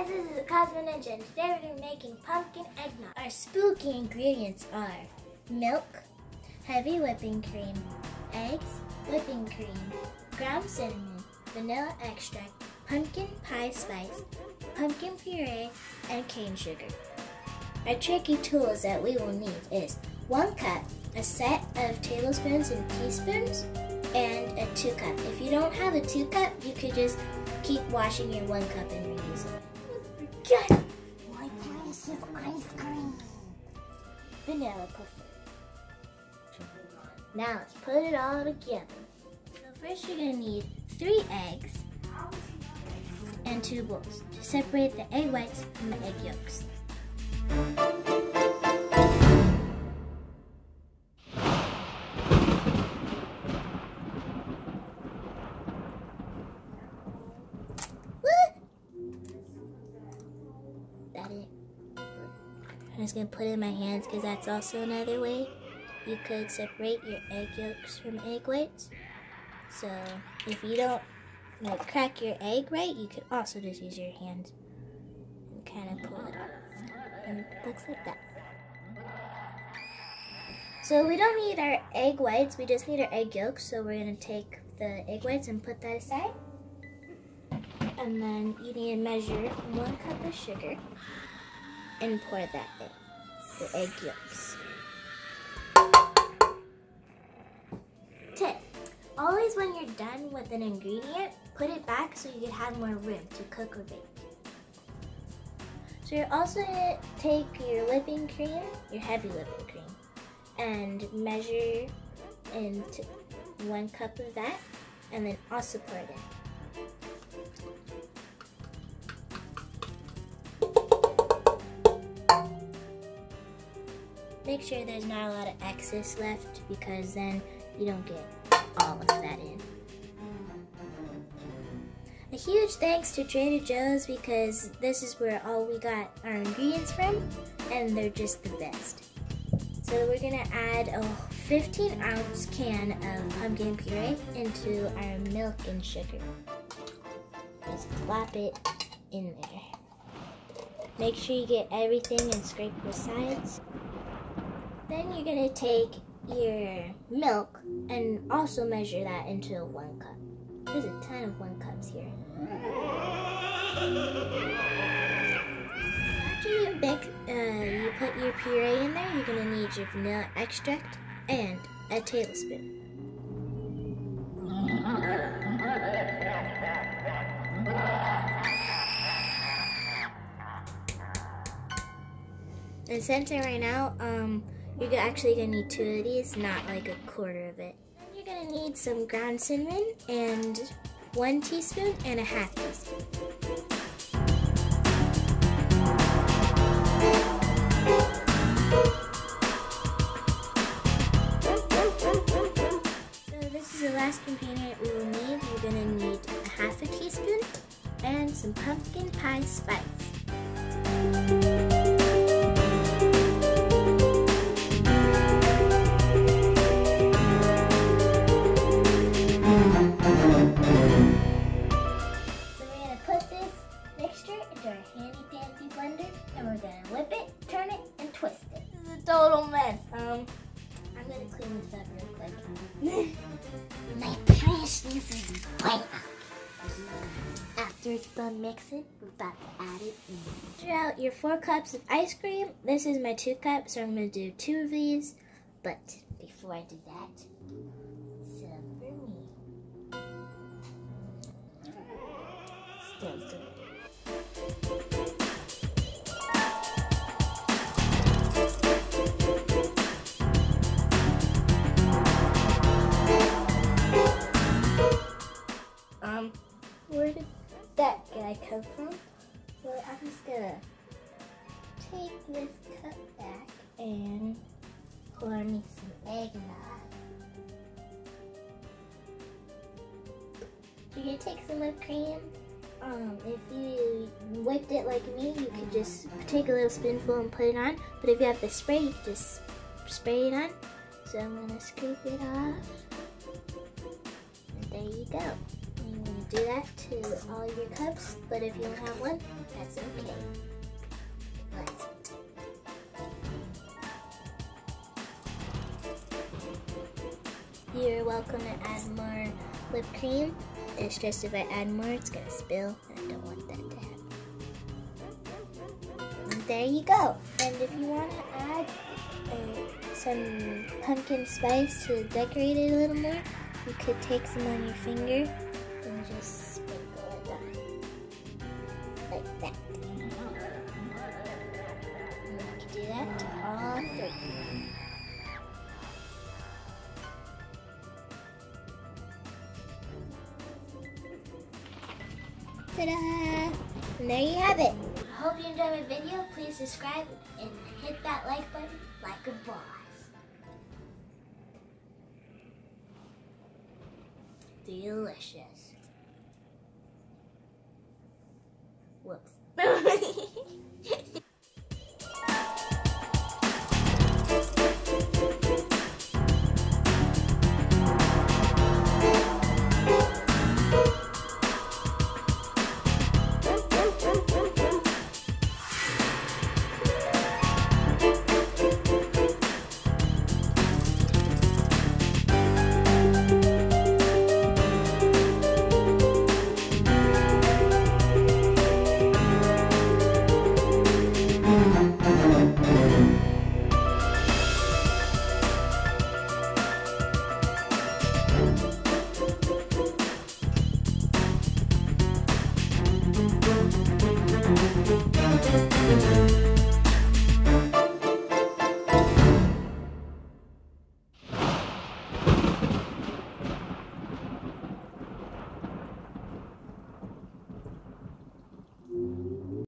guys, this is Cosmo Ninja and today we're making pumpkin eggnog. Our spooky ingredients are milk, heavy whipping cream, eggs, whipping cream, ground cinnamon, vanilla extract, pumpkin pie spice, pumpkin puree, and cane sugar. Our tricky tools that we will need is one cup, a set of tablespoons and teaspoons, and a two cup. If you don't have a two cup, you could just keep washing your one cup it. Yes! My precious ice cream. Vanilla preferred. Now let's put it all together. So first you're gonna need three eggs and two bowls to separate the egg whites from the egg it. I'm just gonna put it in my hands because that's also another way you could separate your egg yolks from egg whites. So if you don't like crack your egg right, you could also just use your hands and kind of pull it off. And it looks like that. So we don't need our egg whites, we just need our egg yolks. So we're gonna take the egg whites and put that aside. And then you need to measure one cup of sugar and pour that in, the egg yolks. Tip, always when you're done with an ingredient, put it back so you can have more room to cook or bake. So you're also gonna take your whipping cream, your heavy whipping cream, and measure into one cup of that, and then also pour it in. Make sure there's not a lot of excess left because then you don't get all of that in. A huge thanks to Trader Joe's because this is where all we got our ingredients from and they're just the best. So we're gonna add a 15 ounce can of pumpkin puree into our milk and sugar. Just plop it in there. Make sure you get everything and scrape the sides. Then you're gonna take your milk and also measure that into one cup. There's a ton of one cups here. After you uh, you put your puree in there, you're gonna need your vanilla extract and a tablespoon. And since ran out, um, you're actually gonna need two of these, not like a quarter of it. You're gonna need some ground cinnamon and one teaspoon and a half teaspoon. So this is the last we will need. You're gonna need a half a teaspoon and some pumpkin pie spice. It's done mixing, we're about to add it in. Measure out your four cups of ice cream. This is my two cups, so I'm gonna do two of these. But before I do that, some for me. Still good. So I'm just gonna take this cup back and pour me some eggnog. You're gonna take some whipped cream. Um, if you whipped it like me, you could just take a little spoonful and put it on. But if you have the spray, you just spray it on. So I'm gonna scoop it off. And there you go. Do that to all your cups, but if you don't have one, that's okay. You're welcome to add more whipped cream. It's just if I add more, it's gonna spill, and I don't want that to happen. And there you go. And if you want to add uh, some pumpkin spice to decorate it a little more, you could take some on your finger Like that. You can do that all three. Ta-da! And there you have it. I hope you enjoyed my video. Please subscribe and hit that like button like a boss. Delicious. Whoops.